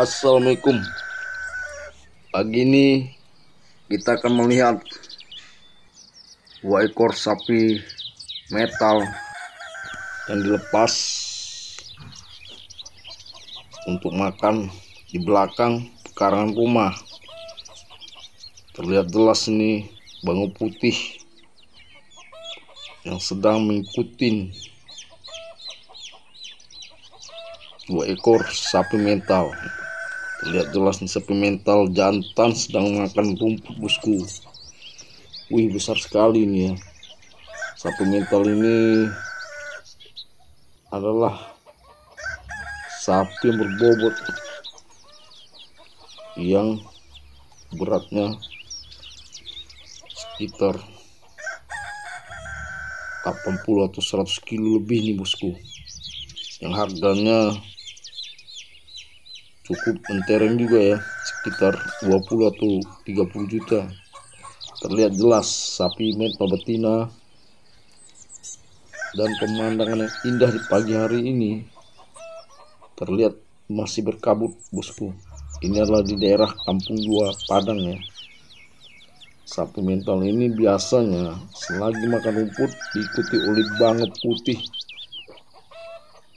Assalamualaikum. Pagi ini kita akan melihat dua ekor sapi metal yang dilepas untuk makan di belakang pekarangan rumah. Terlihat jelas ini bangun putih yang sedang mengikuti dua ekor sapi mental terlihat jelas sapi mental jantan sedang makan rumput bosku. Wih besar sekali nih ya. Sapi mental ini adalah sapi berbobot yang beratnya sekitar 80 atau 100 kilo lebih nih bosku. Yang harganya cukup mentereng juga ya sekitar 20 atau 30 juta. Terlihat jelas sapi metal betina dan pemandangan yang indah di pagi hari ini terlihat masih berkabut bosku. Ini adalah di daerah kampung dua Padang ya. Sapi mental ini biasanya selagi makan rumput diikuti oleh banget putih.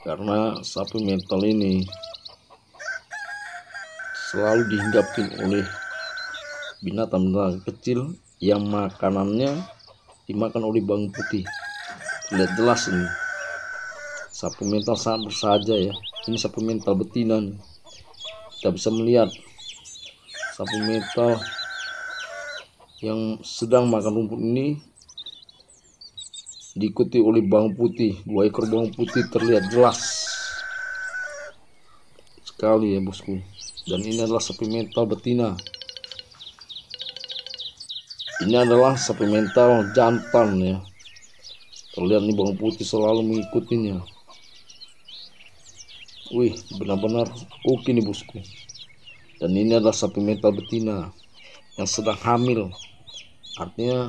Karena sapi mental ini selalu dihinggapin oleh binatang-binatang kecil yang makanannya dimakan oleh bawang putih. Lihat jelas ini. Sapi mental sangat bersaja ya. Ini sapi mental betina nih. kita bisa melihat sapi mental yang sedang makan rumput ini diikuti oleh bawang putih. Dua ekor bawang putih terlihat jelas sekali ya bosku dan ini adalah sapi mental betina. Ini adalah sapi mental jantan ya. Terlihat nih bawang putih selalu mengikutinya. Wih benar-benar oke nih bosku. Dan ini adalah sapi mental betina yang sedang hamil. Artinya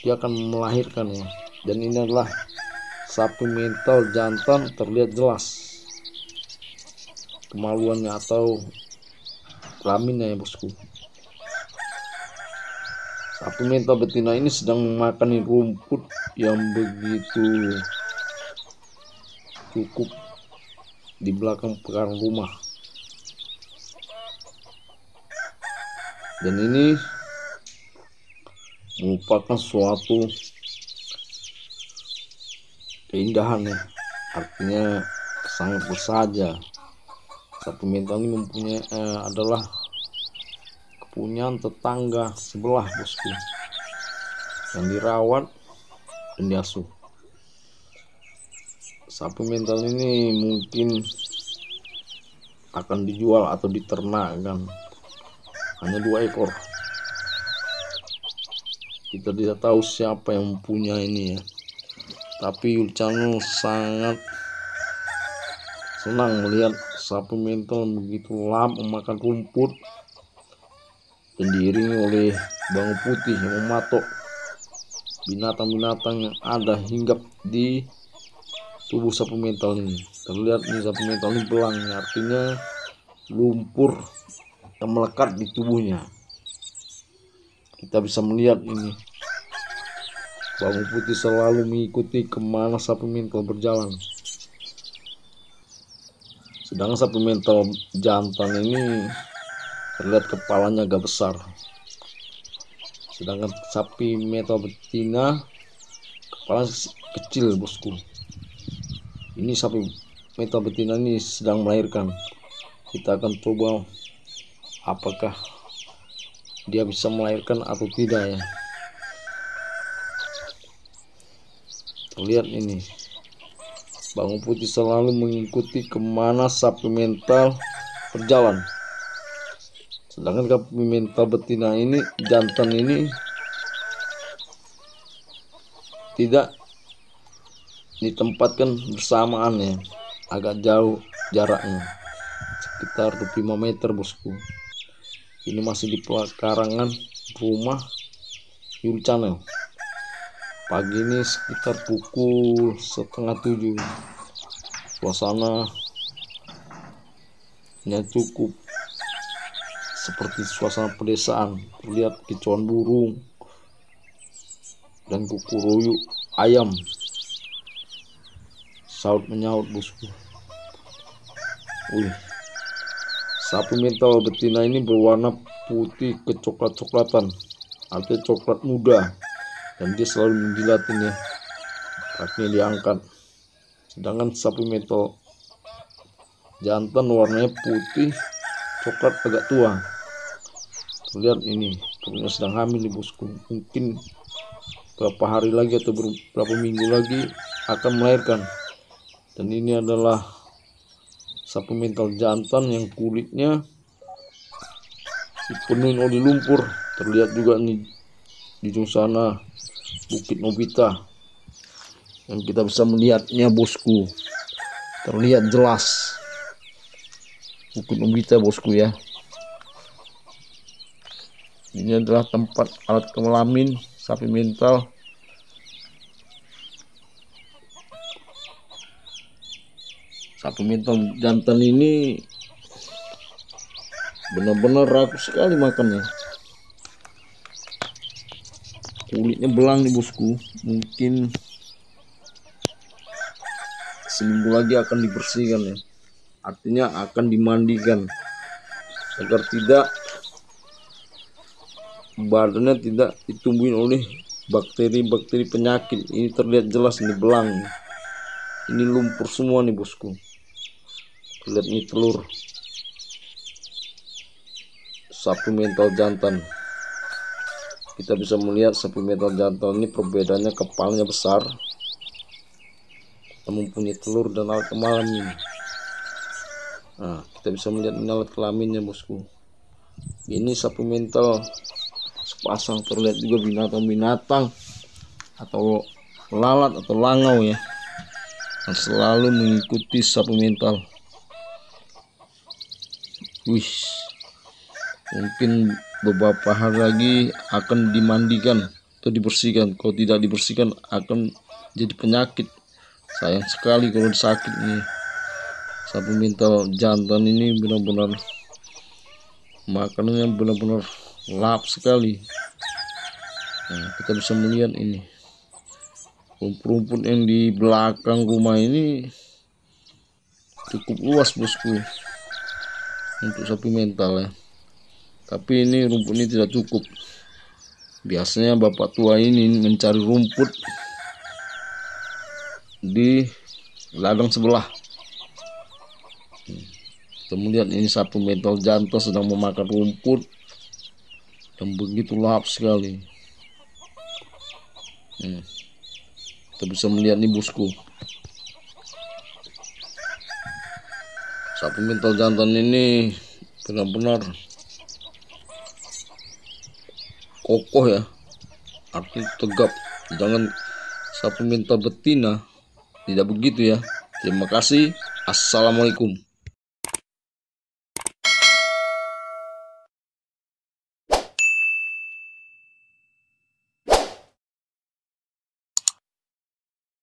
dia akan melahirkan ya. Dan ini adalah sapi mental jantan terlihat jelas kemaluannya atau kelaminnya ya bosku. Satu mental betina ini sedang memakan rumput yang begitu cukup di belakang pekarangan rumah. Dan ini merupakan suatu keindahan ya artinya sangat bersaja satu mental ini mempunyai eh, adalah kepunyaan tetangga sebelah bosku. Yang dirawat dan diasuh. Sapi mental ini mungkin akan dijual atau diternakkan. Hanya dua ekor. Kita tidak tahu siapa yang mempunyai ini ya. Tapi Yulcano sangat senang melihat sapi mental begitu lama memakan rumput. Dan diiringi oleh bawang putih yang mematok binatang-binatang yang ada hinggap di tubuh sapi mental ini. Terlihat nih sapi mental ini belang artinya lumpur yang melekat di tubuhnya. Kita bisa melihat ini. Bawang putih selalu mengikuti ke mana sapi mental berjalan sedangkan sapi mental jantan ini terlihat kepalanya agak besar. Sedangkan sapi metal betina kepala kecil bosku. Ini sapi metal betina ini sedang melahirkan. Kita akan coba apakah dia bisa melahirkan atau tidak ya. Terlihat ini Bangun Putih selalu mengikuti ke mana sapi mental berjalan. Sedangkan sapi mental betina ini, jantan ini tidak ditempatkan bersamaan ya, agak jauh jaraknya, sekitar 5 meter bosku. Ini masih di pekarangan rumah Yul Channel pagi ini sekitar pukul setengah tujuh. Suasana jaraknya cukup seperti suasana pedesaan. Terlihat kicauan burung dan kukuruyu ayam. Saut menyaut bosku. Wih sapi mental betina ini berwarna putih kecoklat-coklatan artinya coklat muda dan dia selalu menjilatin ya kakinya diangkat. Sedangkan sapi metal jantan warnanya putih coklat agak tua. Lihat ini perutnya sedang hamil nih bosku. Mungkin berapa hari lagi atau beberapa minggu lagi akan melahirkan. Dan ini adalah sapi mental jantan yang kulitnya dipenuhi oleh lumpur. Terlihat juga nih di ujung sana bukit Nobita yang kita bisa melihatnya bosku. Terlihat jelas. Bukit Umbita bosku ya. Ini adalah tempat alat kelamin sapi mental. Sapi mental jantan ini benar-benar rakus sekali makannya kulitnya belang nih bosku. Mungkin seminggu lagi akan dibersihkan ya. Artinya akan dimandikan. Agar tidak badannya tidak ditumbuhin oleh bakteri-bakteri penyakit. Ini terlihat jelas ini belang. Ini lumpur semua nih bosku. Lihat nih telur. Sapi mental jantan kita bisa melihat sapi mental jantan ini perbedaannya kepalanya besar mempunyai telur dan alat kelamin nah kita bisa melihat alat kelaminnya bosku. Ini sapi mental sepasang terlihat juga binatang-binatang atau lalat atau langau ya yang selalu mengikuti sapi mental. Wih mungkin beberapa hari lagi akan dimandikan atau dibersihkan. Kalau tidak dibersihkan akan jadi penyakit. Sayang sekali kalau sakit nih sapi mental jantan ini benar-benar makanannya benar-benar lap sekali. Nah, kita bisa melihat ini. Rumput-rumput yang di belakang rumah ini cukup luas bosku. Untuk sapi mental ya tapi ini rumput ini tidak cukup biasanya bapak tua ini mencari rumput di ladang sebelah Kemudian ini satu metal jantan sedang memakan rumput yang begitu lahap sekali. Hmm. Kita bisa melihat nih bosku. Sapi mental jantan ini benar-benar kokoh ya. Arti tegap. Jangan sapi mental betina. Tidak begitu ya. Terima kasih. Assalamualaikum.